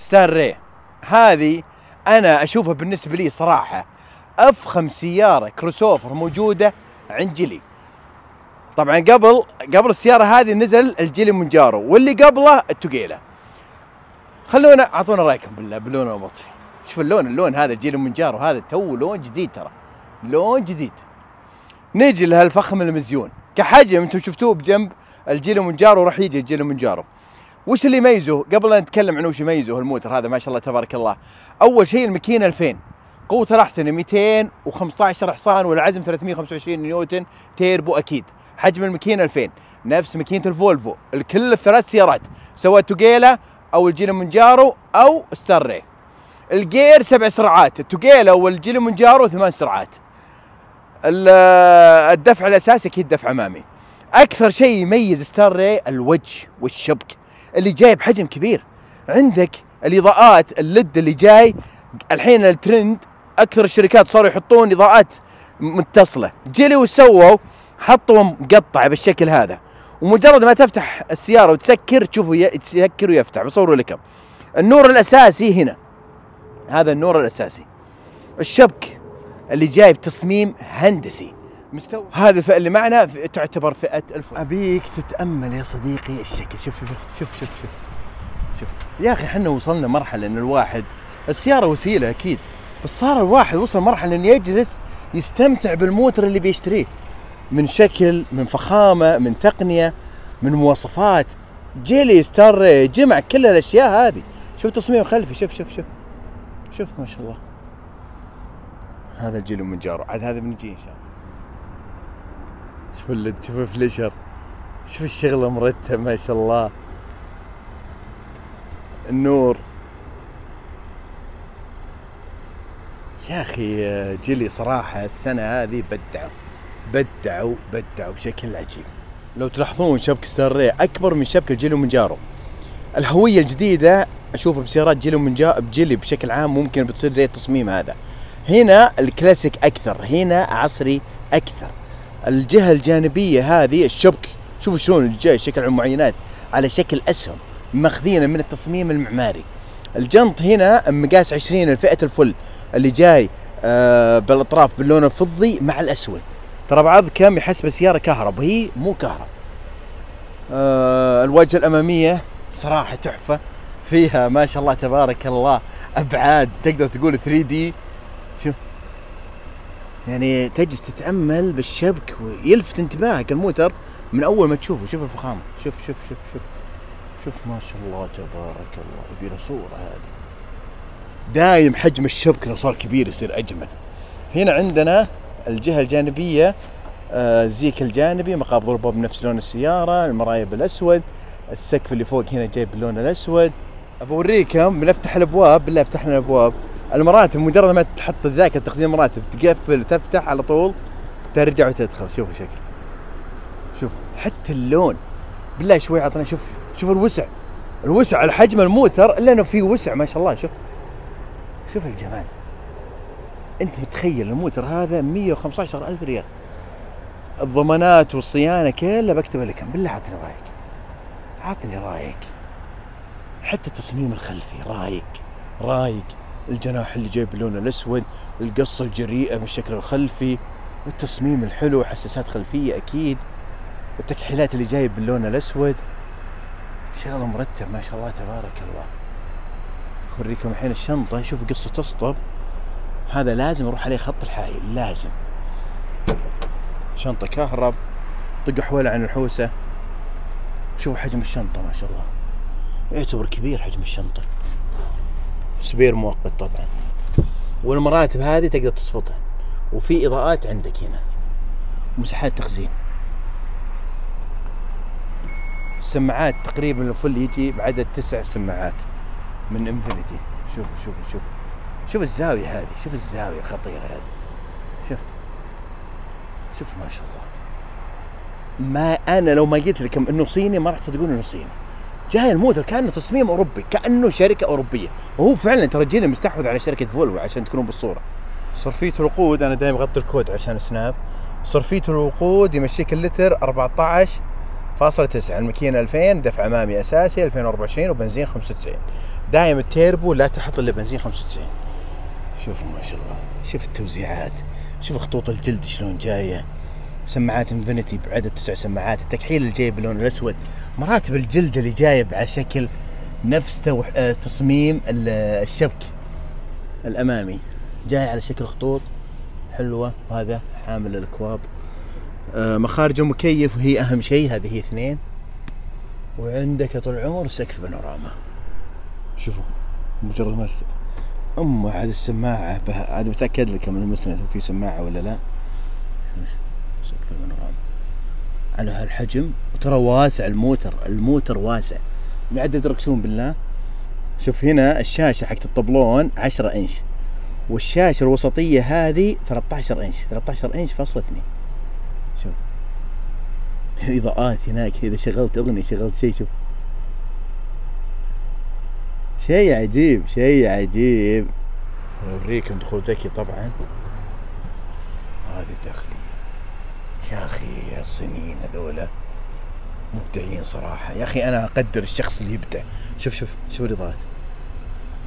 ستار ري هذه أنا أشوفها بالنسبة لي صراحة أفخم سيارة crossover موجودة عند جيلي. طبعا قبل قبل السيارة هذه نزل الجيلي مونجارو واللي قبله التوجيلا خلونا أعطونا رأيكم بالله باللون المطفي. شوف اللون اللون هذا الجيلي مونجارو هذا تو لون جديد ترى لون جديد. نيجي لهالفخم المزيون. كحجم أنتم شفتوه بجنب الجيلي مونجارو راح يجي الجيلي مونجارو. وش اللي يميزه؟ قبل لا نتكلم عن وش يميزه الموتر هذا ما شاء الله تبارك الله. أول شيء الماكينة 2000 قوة الأحصنة 215 حصان والعزم 325 نيوتن تيربو أكيد. حجم الماكينة 2000 نفس ماكينة الفولفو. الكل الثلاث سيارات سواء توجيلا أو الجيلي مونجارو أو ستار ري ال gear سبع سرعات التوجيلا والجيلي مونجارو ثمان سرعات. الدفع الأساسي أكيد دفع أمامي. أكثر شيء يميز ستار ري الوجه والشبك. اللي جاي بحجم كبير. عندك الإضاءات ال LED اللي جاي. الحين الترند أكثر الشركات صاروا يحطون إضاءات متصلة. جيلي وش سووا؟ حطوا مقطع بالشكل هذا. ومجرد ما تفتح السيارة وتسكر تشوفوا يسكر ويفتح. بصوروا لكم. النور الأساسي هنا. هذا النور الأساسي. الشبك اللي جاي بتصميم هندسي. مستوى. هذه الفئه اللي معنا تعتبر فئة الفل أبيك تتأمل يا صديقي. الشكل شوف شوف شوف شوف شوف, شوف. يا أخي إحنا وصلنا مرحلة إن الواحد السيارة وسيلة أكيد. بس صار الواحد وصل مرحلة إنه يجلس يستمتع بالموتر اللي بيشتريه. من شكل من فخامة من تقنية من مواصفات. جيلي ستار جمع كل الأشياء هذه. شوف تصميم خلفي. شوف شوف شوف. شوف ما شاء الله. هذا الجيلي من جارو عاد هذا بنجي إن شاء الله. شوف شوف الفليشر. شوف الشغلة مرتب ما شاء الله. النور. يا أخي جيلي صراحة السنة هذه بدعوا بدعوا بدعوا بشكل عجيب. لو تلاحظون شبكة ري أكبر من شبكة جيلي ومنجارو. الهوية الجديدة اشوفها بسيارات جيلي ومنجارو بجيلي بشكل عام ممكن بتصير زي التصميم هذا. هنا الكلاسيك أكثر هنا عصري أكثر. الجهة الجانبية هذه الشبك. شوفوا شلون جاي شكل معينات على شكل أسهم ماخذينه من التصميم المعماري. الجنط هنا مقاس 20 الفئة الفل. اللي جاي آه بالأطراف باللون الفضي مع الأسود. ترى بعض كم يحسب السياره كهرب وهي مو كهرب. آه الواجهة الأمامية صراحة تحفة. فيها ما شاء الله تبارك الله أبعاد تقدر تقول 3 دي يعني تجلس تتأمل بالشبك ويلفت انتباهك الموتر من أول ما تشوفه. شوف الفخامة. شوف شوف شوف شوف. شوف ما شاء الله تبارك الله. يبي له صورة هذه. دايم حجم الشبكة صار كبير يصير أجمل. هنا عندنا الجهة الجانبية آه الزيك الجانبي مقابض الباب بنفس لون السيارة المرايه بالاسود السقف اللي فوق هنا جاي باللون الأسود. بوريكم بنفتح الأبواب بالله افتح لنا الأبواب. المراتب مجرد ما تحط الذاكرة تخزين المراتب تقفل تفتح على طول ترجع وتدخل. شوفوا شكل شوف حتى اللون. بالله شوي عطنا شوف شوف الوسع. الوسع على حجم الموتر إلا إنه في وسع ما شاء الله. شوف شوف الجمال. أنت متخيل الموتر هذا 115 ألف ريال. الضمانات والصيانة كلها بكتبها لك. بالله عطني رأيك. عطني رأيك. حتى التصميم الخلفي. رأيك. رأيك. الجناح اللي جاي باللون الأسود القصة الجريئة بالشكل الخلفي التصميم الحلو حساسات خلفية أكيد التكحيلات اللي جاية باللون الأسود. شغله مرتب ما شاء الله تبارك الله. اوريكم الحين الشنطة شوفوا قصة تسطب. هذا لازم أروح عليه خط الحائل لازم. شنطة كهرب طق حوالي عن الحوسة. شوفوا حجم الشنطة ما شاء الله. يعتبر كبير حجم الشنطة. سبير مؤقت طبعا. والمراتب هذه تقدر تصفطها. وفي إضاءات عندك هنا. مساحات تخزين. السماعات تقريبا الفل يجي بعدد تسع سماعات من انفنتي شوف شوف شوف. شوف الزاوية هذه شوف الزاوية الخطيرة هذه. شوف. شوف ما شاء الله. ما أنا لو ما قلت لكم إنه صيني ما راح تصدقون إنه صيني. جاي الموتر كأنه تصميم أوروبي كأنه شركة أوروبية. وهو فعلا ترى جينا مستحوذ على شركة فولفو عشان تكونوا بالصورة. صرفيه الوقود أنا دائما أغطي الكود عشان سناب. صرفيه الوقود يمشيك اللتر 14 فاصلة تسعة. الماكينة 2000 دفع أمامي أساسي 2024 وبنزين 95 دايم التيربو لا تحط إلا بنزين 95 شوف ما شاء الله. شوف التوزيعات. شوف خطوط الجلد شلون جاية. سماعات انفينيتي بعدد تسع سماعات التكحيل اللي جاي باللون الأسود مراتب الجلد اللي جايب على شكل نفس. آه، تصميم ال- الشبك الأمامي جاي على شكل خطوط حلوة وهذا حامل الاكواب آه، مخارج مكيف وهي أهم شيء هذه هي اثنين. وعندك يا طول العمر سقف بانوراما. شوفوا مجرد ما ارت- أم هذه السماعة هذا متأكد لكم من المسند هو في سماعة ولا لا؟ سقف البانوراما على هالحجم وترى واسع الموتر الموتر واسع. معدل دركسون بالله. شوف هنا الشاشة حقت الطبلون 10 إنش. والشاشة الوسطية هذه 13 إنش 13 إنش فاصلة اثنين. شوف. اضاءات هناك إذا شغلت أغنية شغلت شيء شوف. شيء عجيب شيء عجيب. أوريكم دخول ذكي طبعا. هذه الداخليه يا أخي الصينيين هذولا مبدعين صراحة. يا أخي أنا أقدر الشخص اللي يبدع. شوف شوف شوف الإضاءات.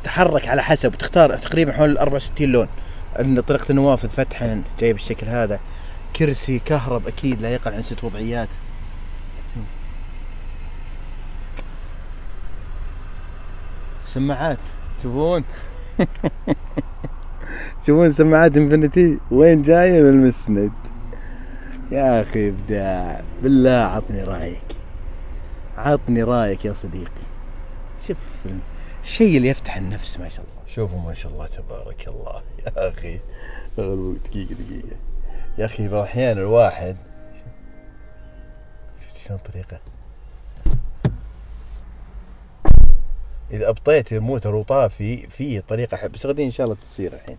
تحرك على حسب وتختار تقريبا حول 64 لون. إن طريقة النوافذ فتحا جاي بالشكل هذا. كرسي كهرب أكيد لا يقل عن ست وضعيات. سماعات تشوفون تشوفون سماعات انفنتي وين جاية من المسند؟ يا أخي ابداع. بالله عطني رأيك. عطني رأيك يا صديقي. شوف الشيء اللي يفتح النفس ما شاء الله. شوفوا ما شاء الله تبارك الله. يا أخي دقيقة دقيقة. يا أخي بعض الأحيان الواحد شفت شلون طريقة. إذا أبطيت الموتر وطافي فيه طريقة حب بس إن شاء الله تصير الحين.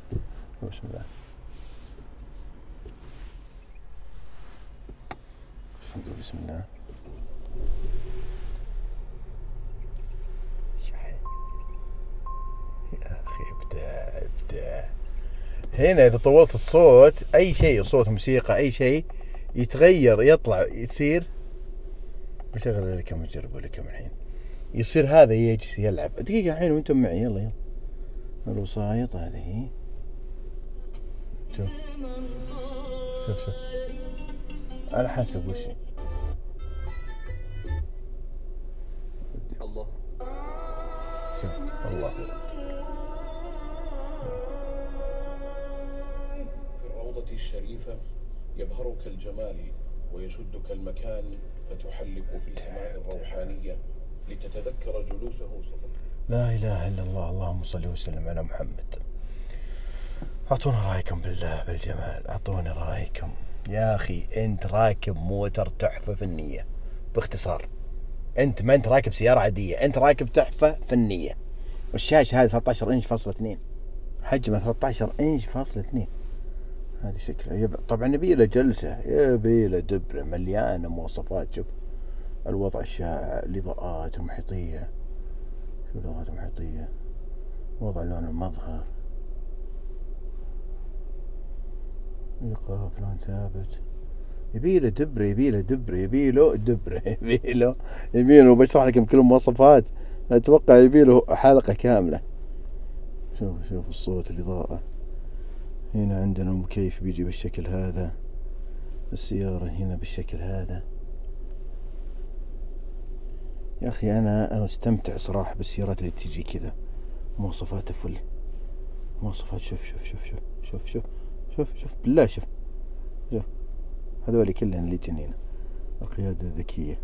بسم الله نقول بسم الله. يا أخي ابداع ابداع هنا إذا طولت الصوت أي شيء صوت موسيقى أي شيء يتغير يطلع يصير. بشغل لكم اجربوا لكم الحين. يصير هذا يجلس يلعب. دقيقة الحين وأنتم معي. يلا يلا. الوسايط هذه شوف. شوف شوف. على حسب وش شوف الله. في الروضة الشريفة يبهرك الجمال ويشدك المكان فتحلق في سماء الروحانية لتتذكر جلوسه صلى لا إله إلا الله. اللهم صل وسلم على محمد. أعطونا رأيكم بالله بالجمال. اعطونا رأيكم. يا أخي أنت راكب موتر تحفة فنية. باختصار أنت ما أنت راكب سيارة عادية أنت راكب تحفة فنية. والشاشة هذه 13 إنش فاصلة 2 حجمها 13 إنش فاصلة 2 هذه شكلها. يب... طبعا يبي له جلسة يبي له دبرة مليانة مواصفات. شوف الوضع الشائع الإضاءات المحيطية. شوف الإضاءات المحيطية. وضع لون المظهر. ايقاف لون ثابت. يبي له دبره يبي له دبره يبي له دبره يبي له يبي له بشرح لكم كل المواصفات. أتوقع يبي له حلقة كاملة. شوف شوف الصوت الاضاءه هنا عندنا المكيف بيجي بالشكل هذا. السيارة هنا بالشكل هذا. يا أخي أنا أنا أستمتع صراحة بالسيارات اللي تجي كذا. مواصفاتها فل. مواصفات شوف شوف شوف شوف شوف شوف شوف شوف بالله شوف شوف. هذول كلهم اللي جنينا القيادة الذكية.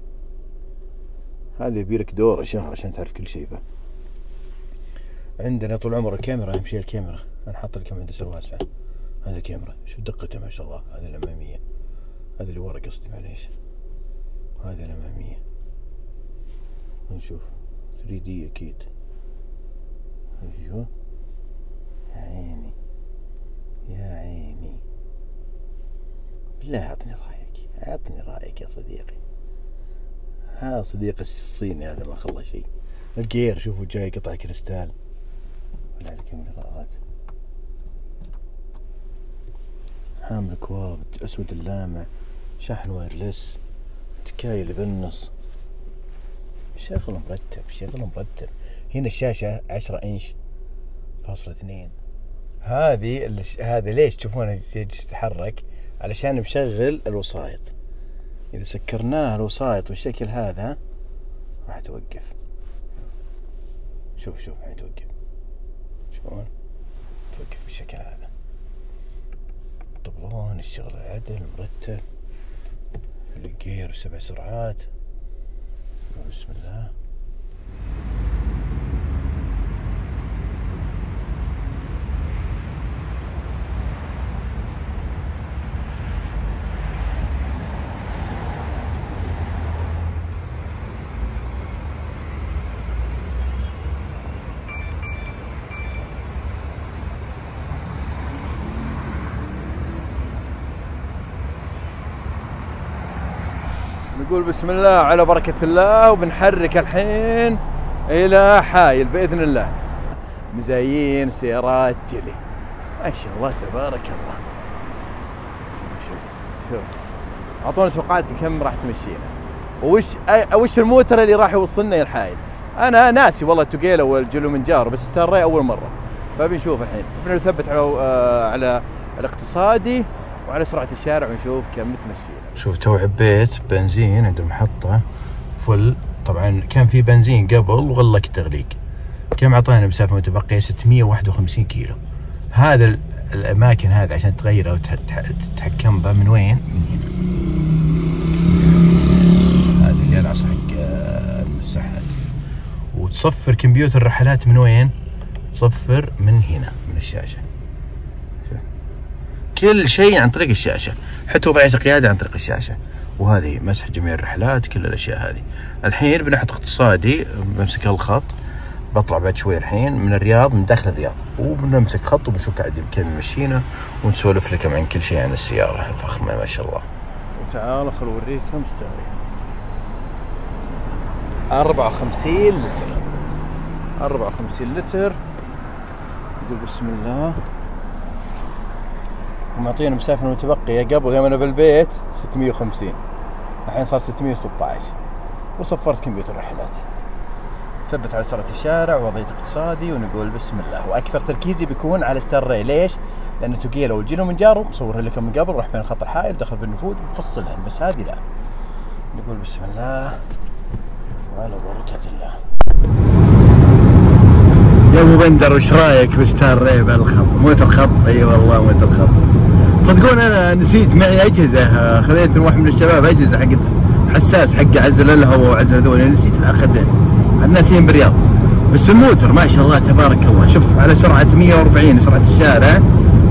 هذا يبيلك دورة شهر عشان تعرف كل شيء به عندنا طول عمر الكاميرا أهم شيء الكاميرا. أنا حاط لكم عندي واسعة. هذا كاميرا. شوف دقته ما شاء الله. هذه الأمامية. هذه اللي ورا قصدي معليش. هذه الأمامية. نشوف. 3 دي أكيد. أيوه. يا عيني. يا عيني. بالله أعطني رأيك أعطني رأيك يا صديقي. ها صديق الصيني هذا ما خلى شيء. ال gear شوفوا جاي قطع كريستال. ولا عليكم الإضاءات حامل أكواب أسود اللامع شحن wireless تكاي اللي بالنص. شغل مرتب شغل مرتب. هنا الشاشة 10 إنش فاصلة اثنين. هذه هذا ليش تشوفونه يتحرك علشان مشغل الوسائط إذا سكرناه الوسائط بالشكل هذا راح توقف. شوف شوف الحين توقف. شلون؟ توقف بالشكل هذا. طبلون الشغل العدل مرتب. الجير سبع سرعات. بسم الله. نقول بسم الله على بركة الله وبنحرك الحين إلى حايل بإذن الله. مزايين سيارات جلي. ما شاء الله تبارك الله. شوف شوف شوف. أعطونا توقعاتكم كم راح تمشينا. وش وش الموتر اللي راح يوصلنا إلى الحايل؟ أنا ناسي والله التوكيلا والجلو من جار بس استري أول مرة. فبنشوف الحين. بنثبت على آه، على الاقتصادي. وعلى سرعة الشارع ونشوف كم تمشينا شوف تو عبيت بنزين عند المحطة فل. طبعا كان في بنزين قبل وغلق التغليق كم اعطانا مسافة متبقية؟ 651 كيلو. هذا ال- الأماكن هذه عشان تغيرها وتتحكم بها من وين؟ من هنا. هذه اللي العصا حق آه، المساحات. وتصفر كمبيوتر الرحلات من وين؟ تصفر من هنا من الشاشة. كل شيء عن طريق الشاشة حتى وضعية القيادة عن طريق الشاشة. وهذه مسح جميع الرحلات كل الأشياء هذه. الحين بنحط اقتصادي بمسك الخط بطلع بعد شوي الحين من الرياض من داخل الرياض. وبنمسك خط وبنشوف قاعد كيف يمشينا ونسولف لكم عن كل شيء عن السيارة الفخمة ما شاء الله. وتعال خل اوريكم ستوري 54 لتر. 54 لتر. نقول بسم الله. ومعطينا مسافة متبقية. قبل يوم أنا بالبيت 650 الحين صار 616 وصفرت كمبيوتر رحلات ثبت على سرعة الشارع ووضعية اقتصادي ونقول بسم الله. وأكثر تركيزي بيكون على ستار ليش؟ لأن توكيلا والجينو من جارو مصورها لكم من قبل راح بين خط الحائل دخل بالنفوذ مفصلهن بس هذه لا. نقول بسم الله. وعلى بركة الله. يا أبو بندر وش رأيك بستار ري بالخط؟ موت الخط؟ أي والله موت الخط. صدقون أنا نسيت معي أجهزة خذيت من واحد من الشباب أجهزة حقت حساس حق عزل الهواء وعزل هذول نسيت الأخذين. الناسين بالرياض. بس الموتر ما شاء الله تبارك الله. شوف على سرعة 140 سرعة الشارع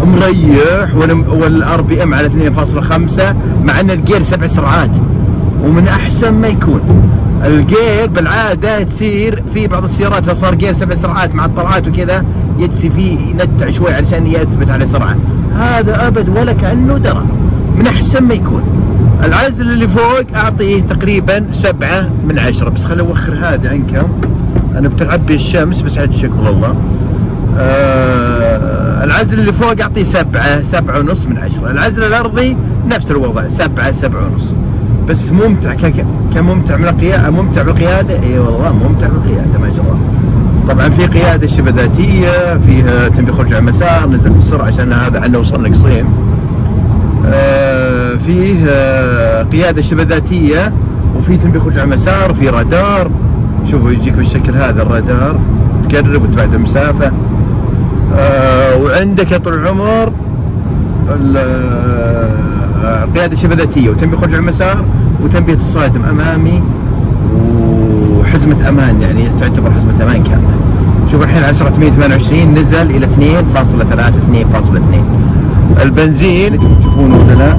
مريح وال RPM على 2.5 مع أن ال gear سبع سرعات ومن أحسن ما يكون. ال gear بالعادة تصير في بعض السيارات لو صار gear سبع سرعات مع الطلعات وكذا يدسي فيه ينتع شوي علشان يثبت على سرعة. هذا أبد ولا كأنه درى من أحسن ما يكون. العزل اللي فوق أعطيه تقريبا سبعة من عشرة. بس خليني أوخر هذه عنكم أنا بتلعب الشمس بس عاد شكر الله. آه العزل اللي فوق أعطيه سبعة سبعة ونص من عشرة. العزل الأرضي نفس الوضع سبعة سبعة ونص. بس ممتع كممتع. من القيادة ممتع بالقيادة إي والله ممتع بالقيادة ما شاء الله. طبعا في قيادة شبه ذاتية فيها تنبيه خروج على المسار نزلت السرعة عشان هذا عنه وصلنا قصيم فيه آه قيادة شبه ذاتية وفي تنبيه خروج على المسار وفي رادار. شوفوا يجيك بالشكل هذا الرادار. تقرب وتبعد المسافة. آه وعندك يا طول العمر قيادة شبه ذاتية وتنبيه خروج على المسار وتنبيه تصادم أمامي وحزمة أمان يعني تعتبر حزمة أمان كاملة. شوف الحين على سرعة 128 نزل إلى 2.3 2.2 البنزين تشوفونه ولا لا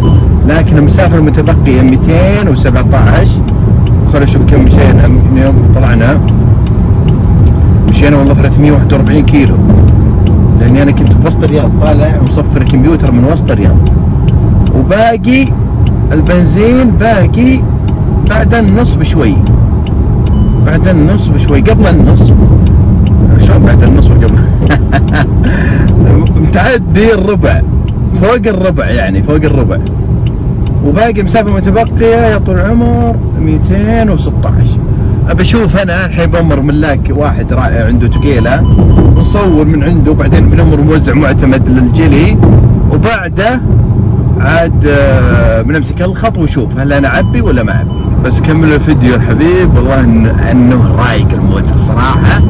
لكن المسافة المتبقية 217 خلينا نشوف كم مشينا من يوم طلعنا. مشينا والله 341 كيلو. لأني أنا كنت بوسط الرياض طالع ومصفر الكمبيوتر من وسط الرياض. وباقي البنزين باقي بعد النص بشوي بعد النص بشوي قبل النص شلون بعد النص وقبل متعدي الربع فوق الربع يعني فوق الربع. وباقي مسافة متبقية يا طول العمر 216 ابى أشوف أنا الحين بأمر ملاك واحد را- عنده تقيلة نصور من عنده بعدين بنمر موزع معتمد للجلي. وبعده عاد آه، بنمسك الخط وشوف هل أنا اعبي ولا ما اعبي بس كمل الفيديو الحبيب والله إن- إنه رايق الموتر صراحة.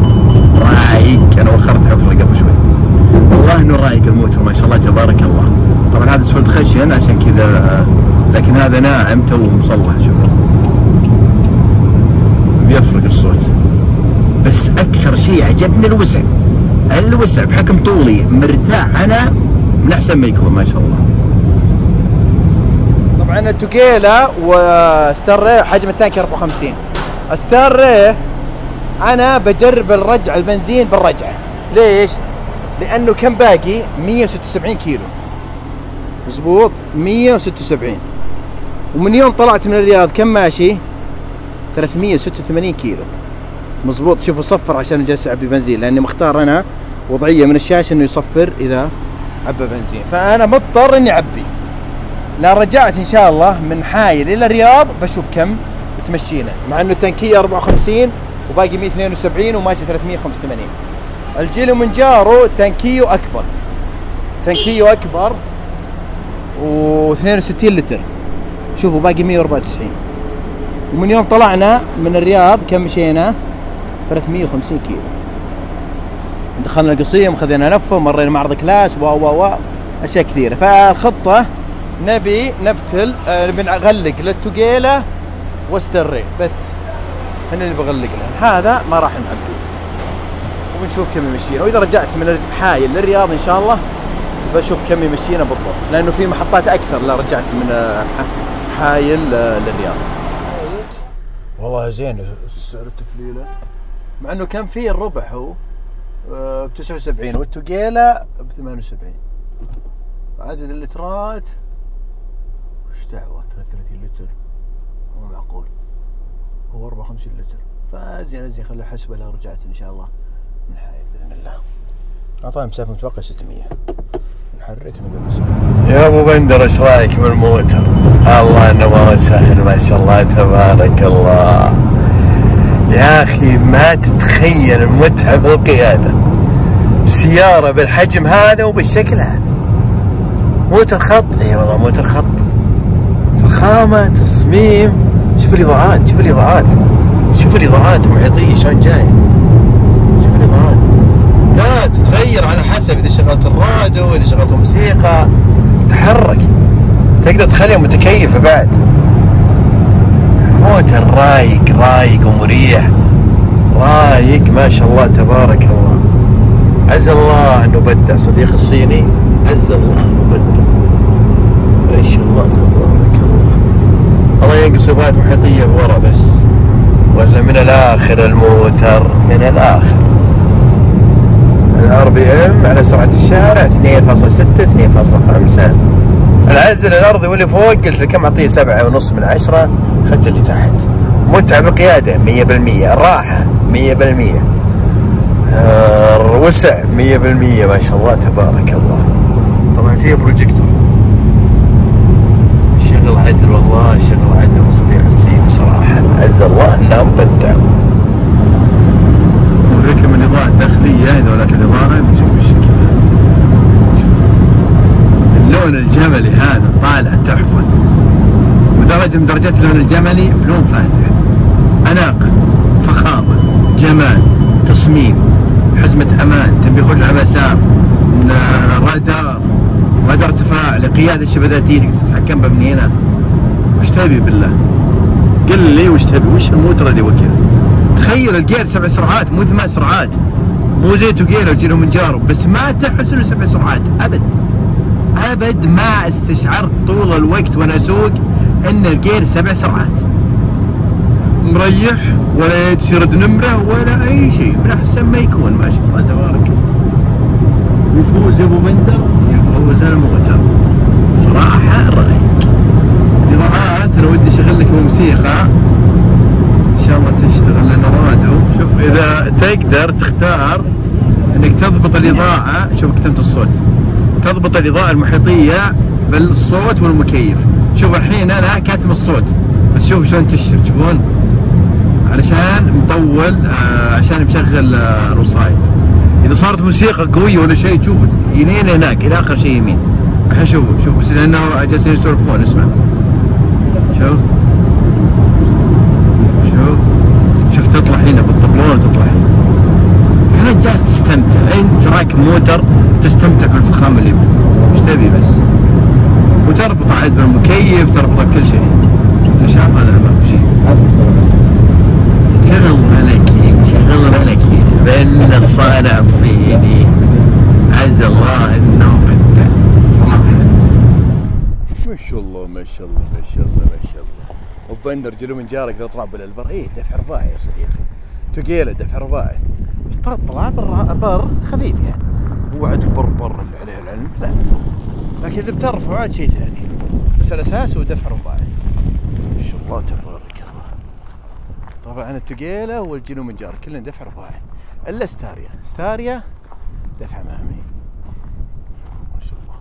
رايق. أنا وخرت حفرة قبل شوي. والله إنه رايق الموتر ما شاء الله تبارك الله. طبعا هذا اسفلت خشن عشان كذا آه، لكن هذا ناعم تو مصلح شوف. بيفرق الصوت. بس أكثر شيء عجبني الوسع. الوسع بحكم طولي مرتاح. أنا من أحسن ما يكون ما شاء الله. طبعا التوجيلا وستار ري حجم ال tank 54 ستار ري أنا بجرب الرجع البنزين بالرجعه ليش؟ لأنه كم باقي؟ 176 كيلو. مزبوط 176 ومن يوم طلعت من الرياض كم ماشي؟ 386 كيلو. مزبوط شوفوا صفر عشان جالس اعبي بنزين لأني مختار أنا وضعية من الشاشة إنه يصفر إذا عبى بنزين. فأنا مضطر إني أعبي. لا رجعت إن شاء الله من حايل إلى الرياض بشوف كم بتمشينا مع إنه تنكيه 54 وباقي 172 وماشي 385 الجيلو من جارو تنكية أكبر. تنكية أكبر و62 لتر. شوفوا باقي 194 ومن يوم طلعنا من الرياض كم مشينا؟ 350 كيلو. دخلنا القصيم خذينا لفه مرينا معرض كلاس و و و أشياء كثيرة. فالخطة نبي نبتل آه، نبي نغلق للتقيلة واستري. بس هنا اللي بغلق لهم هذا ما راح نعبيه وبنشوف كم يمشينا. وإذا رجعت من الحايل للرياض إن شاء الله بشوف كم يمشينا بالضبط. لأنه في محطات أكثر لا رجعت من آه، حايل آه، للرياض. والله زين سعر التفليلة. مع إنه كان فيه الربع هو ب 79 والتقيلة ب 78 عدد اللترات؟ وش دعوه 33 لتر مو معقول. هو 54 لتر. فزين زين خلي حسبه لو رجعت إن شاء الله من حايل باذن الله. أعطاني مسافة متوقع 600 نحرك نقول يا أبو بندر إيش رأيك بالموتر؟ الله إنه ما سهل ما شاء الله تبارك الله. يا أخي ما تتخيل المتعة بالقيادة. سياره بالحجم هذا وبالشكل هذا. موتر خط؟ إي والله موتر خط. فخامه تصميم. شوف الإضاءات شوف الإضاءات. شوف الإضاءات المحيطيه شلون جاية شوف الإضاءات. لا تتغير على حسب إذا شغلت الراديو إذا شغلت موسيقى تحرك. تقدر تخليها متكيفة بعد. موتر رايق رايق ومريح. رايق ما شاء الله تبارك الله. عز الله انه بدع صديق الصيني. عز الله انه بدع ما شاء الله تبارك الله ينقص صفات محيطيه ورا بس. ولا من الآخر الموتر؟ من الآخر. الار بي أم على سرعة الشارع؟ 2.6 2.5 العزل الأرضي واللي فوق قلت لك كم أعطيه؟ سبعة ونص من عشرة. حتى اللي تحت. متعة بالقيادة 100% الراحة 100% آه، الوسع 100% ما شاء الله تبارك الله. طبعا فيه بروجيكتور شغل عدل والله شغل عدل صديق الصين صراحة عز الله أنهم بدعوا. اوريكم الاضاءة الداخلية ذولات الاضاءة بيجيك بالشكل هذا. اللون الجملي هذا طالع تحفة. ودرجة من درجات اللون الجملي بلون فاتح. أناقة فخامة جمال تصميم حزمة أمان تبي يخش على ن- رادار. رادار ارتفاع لقيادة شبه ذاتية تقدر تتحكم بها من هنا؟ وش تبي بالله؟ قل لي وش تبي. وش الموتر اللي هو كذا تخيل الجير سبع سرعات مو ثمان سرعات. مو زي توجيرو وجيرو من جارو بس ما تحس انه سبع سرعات. أبد. أبد ما استشعرت طول الوقت وأنا أسوق إن الجير سبع سرعات. مريح ولا يرد نمره ولا أي شيء. من أحسن ما يكون ما شاء الله تبارك. يفوز أبو بندر. يفوز الموتر صراحة رايق الاضاءات أنا ودي أشغل لكم موسيقى. إن شاء الله تشتغل لنا راديو. شوف إذا تقدر تختار إنك تضبط الاضاءه شوف كتمت الصوت. تضبط الإضاءة المحيطية بالصوت والمكيف. شوف الحين أنا كاتم الصوت. بس شوف شلون تشتر تشوفون علشان مطول آه عشان مشغل آه روسايد إذا صارت موسيقى قوية ولا شيء تشوف يمين هناك إلى آخر شيء يمين. الحين شوفوا شوف بس لأنه جالسين يسولفون اسمع. شوف. شوف. شوف تطلع هنا بالطبلون تطلع هنا. هنا جالس تستمتع. أنت راكب موتر تستمتع بالفخامة اللي. إيش تبي بس؟ وتربط عاد بالمكيف تربط كل شيء ان شاء الله لا ما في شيء شغل ملكي شغل بين الصانع الصيني. عز الله إنه بدع الصراحه ما شاء الله ما شاء الله ما شاء الله ما شاء الله. وبندر جيلي Monjaro إذا طلع بالبر إيه دفع رباعي يا صديقي. Tugella دفع رباعي. بس تطلع بر بر خفيف يعني. مو عندك بر بر اللي عليه العلم. لا. لكن إذا بترفع عاد شيء ثاني. بس الاساس هو دفع رباعي. ما شاء الله تبارك الله. طبعا ال Tugella وال Monjaro كلهم دفع رباعي. إلا Starray. Starray دفع امامي ما شاء الله.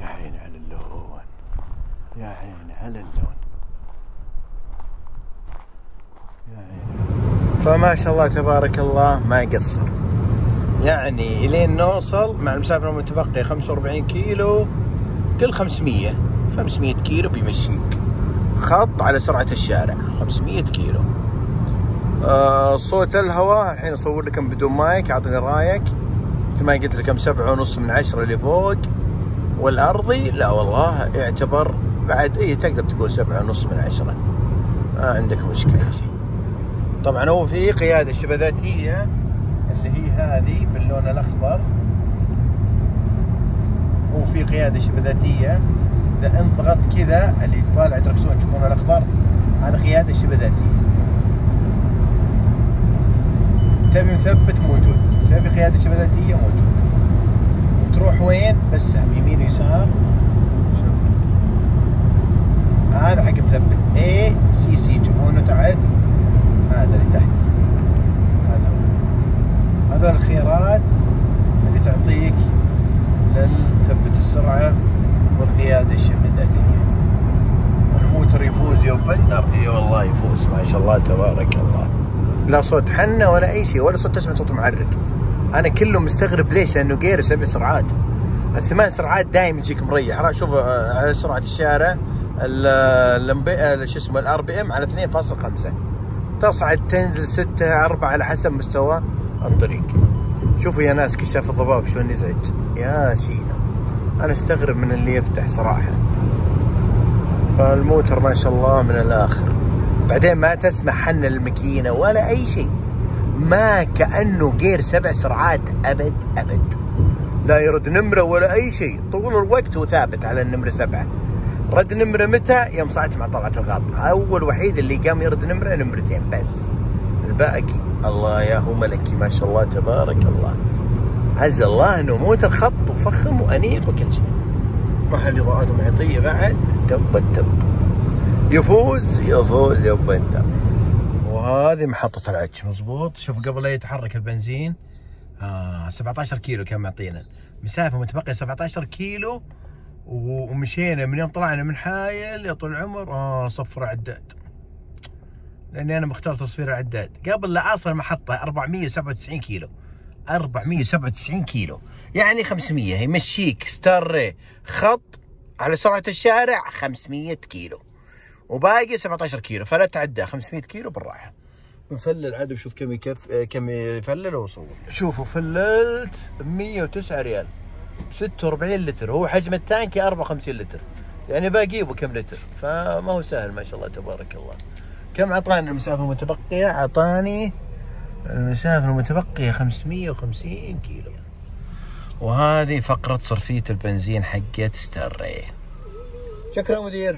يا عيني على اللون. يا عيني على اللون. يا عيني فما شاء الله تبارك الله ما يقصر. يعني إلين نوصل مع المسافة المتبقية 45 كيلو قل 500 500 كيلو بيمشيك. خط على سرعة الشارع. 500 كيلو. آه صوت الهواء الحين اصور لكم بدون مايك اعطني رايك. مثل ما قلت لكم سبعة ونص من عشرة اللي فوق. والأرضي؟ لا والله يعتبر بعد اي تقدر تقول سبعة ونص من عشرة. ما عندك مشكلة. شيء طبعا هو في قيادة شبه ذاتية اللي هي هذه باللون الأخضر. هو في قيادة شبه ذاتية إذا انضغط كذا اللي طالع دركسون تشوفون الأخضر هذا قيادة شبه ذاتية تبي مثبت موجود تبي قيادة شبه ذاتية موجود. وتروح وين؟ بس سهم يمين ويسار. شوف. هذا حق مثبت. A سي سي تشوفونه تحت. هذا اللي تحت. هذا هو. هذول الخيارات اللي تعطيك للمثبت السرعة والقيادة الشبه ذاتية والموتر يفوز يا بندر. إي والله يفوز. ما شاء الله تبارك الله. لا صوت حنة ولا أي شيء ولا صوت تسمع صوت محرك أنا كله مستغرب ليش؟ لأنه غير سبع سرعات. الثمان سرعات دائما يجيك مريح. راح شوف آه، على سرعة الشارع ال شو اسمه ال RPM على 2.5 تصعد تنزل 6 4 على حسب مستوى الطريق. شوفوا يا ناس كشاف الضباب شلون يزعج. يا شينا. أنا أستغرب من اللي يفتح صراحة. فالموتر ما شاء الله من الآخر. بعدين ما تسمع حن الماكينه ولا أي شيء. ما كأنه غير سبع سرعات أبد أبد. لا يرد نمرة ولا أي شيء. طول الوقت هو ثابت على النمرة سبعة. رد نمرة متى؟ يوم صعدت مع طلعة الغاط أول وحيد اللي قام يرد نمرة نمرتين بس. الباقي الله يا هو ملكي ما شاء الله تبارك الله. عز الله أنه موتر خط وفخم وأنيق وكل شيء. محل اضاءات محيطيه بعد تب التب يفوز يفوز يا بندر. وهذه محطة العج. مزبوط شوف قبل لا يتحرك البنزين آه 17 كيلو كان معطينا. مسافة متبقية 17 كيلو ومشينا من يوم طلعنا من حايل يا طول العمر. آه صفر عداد. لأني أنا مختار تصفير العداد قبل لا أصل المحطة 497 كيلو. 497 كيلو. يعني 500 يمشيك ستار خط على سرعة الشارع 500 كيلو. وباقي 17 كيلو فلا تعدى 500 كيلو بالراحة. نفلل عاد وشوف كم يكف كم يفلل وصور شوفوا فللت 109 ريال. 46 لتر هو حجم التانكي 54 لتر. يعني باقي ابو كم لتر فما هو سهل ما شاء الله تبارك الله. كم اعطاني المسافة المتبقية؟ اعطاني المسافة المتبقية 550 كيلو. وهذه فقرة صرفية البنزين حقت ستاري شكرا مدير.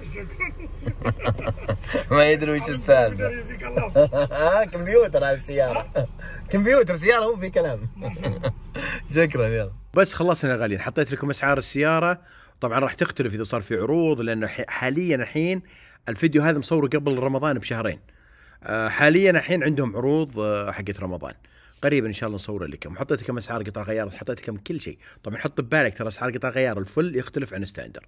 ما يدري وش السالفة. كمبيوتر هذه السيارة. كمبيوتر سيارة مو في كلام. شكرا يلا. بس خلصنا يا غاليين. حطيت لكم أسعار السيارة. طبعا راح تختلف إذا صار في عروض لأنه حاليا الحين الفيديو هذا مصوره قبل رمضان بشهرين. آه، حاليا الحين عندهم عروض آه، حقت رمضان. قريبا إن شاء الله نصور لكم. حطيت لكم أسعار قطع غيار حطيت لكم كل شيء. طبعا حط ببالك ترى أسعار قطع غيار الفل يختلف عن ستاندر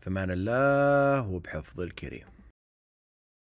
فمان الله وبحفظ الكريم.